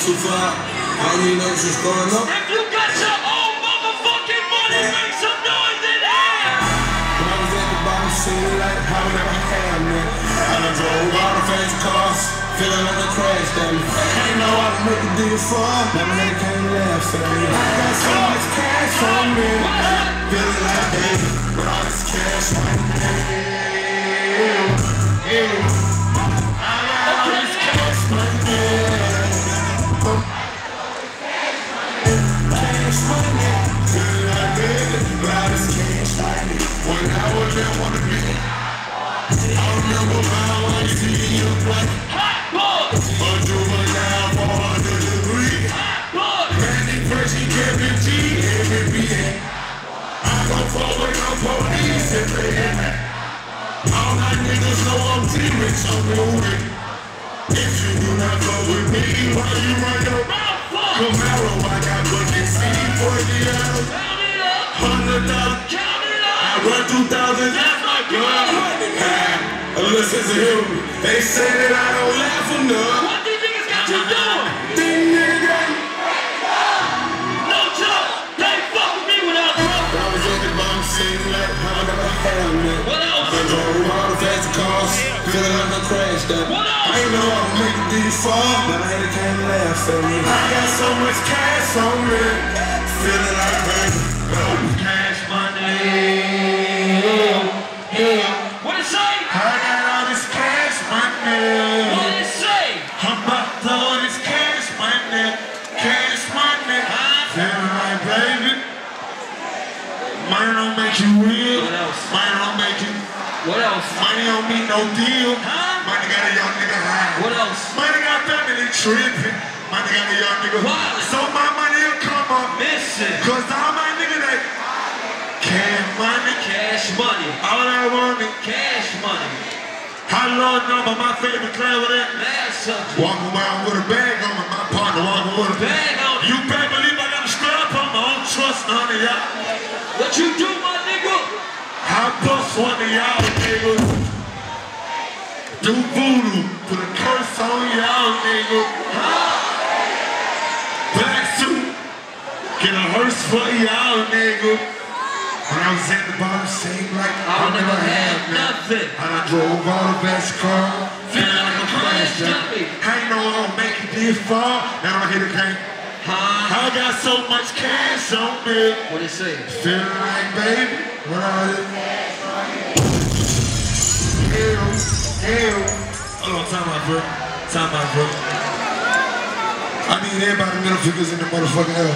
too far. I don't even know what's going on. If you got your own motherfucking money, make some noise in here! When I was at the bottom, seemed like how I never had me. I done drove all the fast cars, feeling like a crash dummy. Ain't know I can make a deal for, never had a cane at me. I got so much cash on me, feeling like baby, with all this cash on me. I remember my wife seeing you play. Hot boy! A juvenile for under degree. Hot boy! Randy Fresh, he kept it G, every beat. I go forward, no police, if they hit me. All my niggas know I'm I'm moving. If you do not go with me, why you run your mouth? Camaro, I got bucket C for the hours. Count it up! Hundred thousand, Count it I up! run two thousand. That's my girl! Listen to him. They say that I don't laugh enough. What these niggas got you uh-huh. doing? These niggas. No joke! They fuck with me without I trouble! was at the bomb scene like how I never had me. What else? I drove all the fast cars, feeling like I crashed out. What else? I ain't know I make it this far, but I can't laugh at me. I got so much cash on me, feeling Feeling like baby. Money don't make you real. What else? Money don't make you. What else? Money don't mean no deal. Huh? Money got a young nigga high. What else? Money got family tripping. Money got a young nigga. So my money will come up. Listen. Cause all my niggas that cash money. Cash money. All I want is Cash money. how Lord number my favorite club with that. Mad subject. Walk around with a bag on my partner walking with a Bag on You better none of y'all. What you do, my nigga? I bust one of y'all niggas. Do voodoo, put a curse on y'all nigga. Black suit, get a hearse for y'all nigga. When I was at the bottom, seemed like I would never have nothing. And I drove all the best car, Feeling like a crash dummy. I ain't know I would make it this far. Now I hit a game. Huh? I got so much cash on me. What it say? Feeling like baby, when I was Hell, hell. Hold on, time out, bro. Time out, bro. I need everybody middle fingers in the motherfucking hell.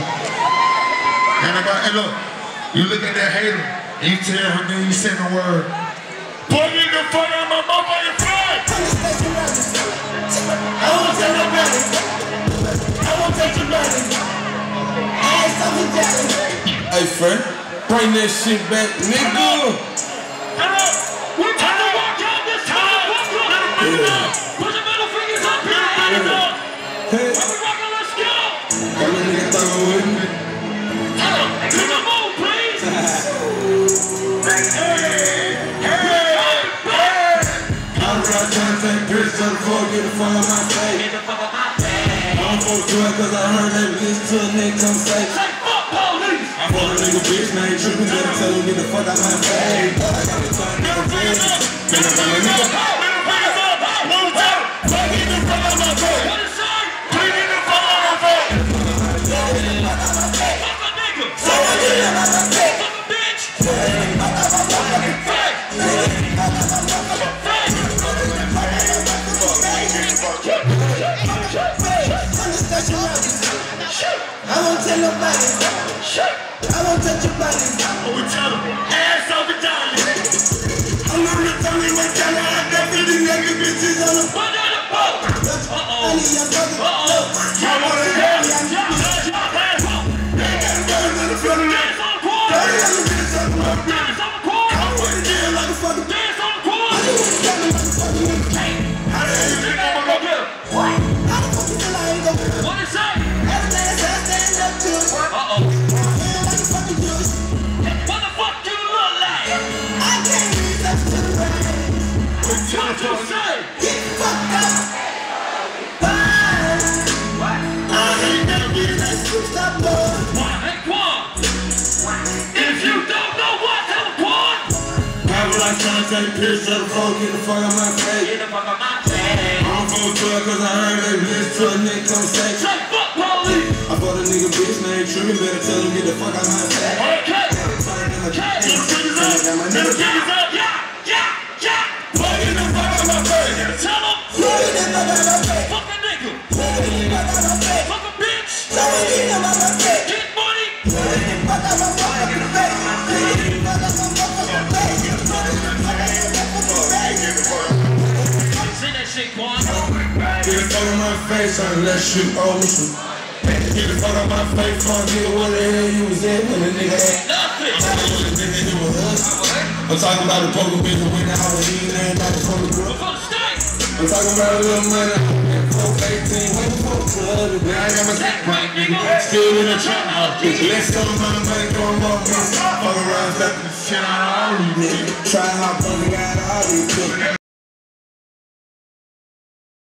And I got, and look, you look at that hater, and you tell her, then you send a word. Boy, you the fuck out my motherfucking friend! I won't tell nobody. Hey, friend, bring that shit back, nigga. Move! I'm floor, get the fuck out my face. Get the fuck out my face! I'm for cause I heard they listen to a nigga come say. Say fuck police! I fuck a nigga bitch, he trippin', better tell him get the fuck out my face. I got me turn nigga bitch. Man, I'm a nigga. I won't tell nobody. I won't touch your body. Ass over dolly. I'm not returning my camera, I definitely naked bitches on the the boat! Uh-oh! Fucking Uh-oh! I was like trying to take pictures of the phone, get the fuck out my face. Get the fuck out my face. I'm from 12 cause I heard they listen to a nigga come say. Say fuck police. I bought a nigga bitch named Trippin', better tell him get the fuck out my face. Okay. Okay. Little fingers up. Little fingers up. Yeah. My face unless you owe me some. Get the fuck out my face, fuck nigga, what the hell you was at when the nigga had? Nothing. When the nigga you was hustling. I'm talking about the poker bitch went out and eating and not the poker girl. The. I'm talking about a little money. And 418, waiting for the club. Now I got my That right, nigga. Still in the trap. Let's go, my money up, bitch. Fuck around, step the shit out of all these niggas. Try how fucking got all these bitches.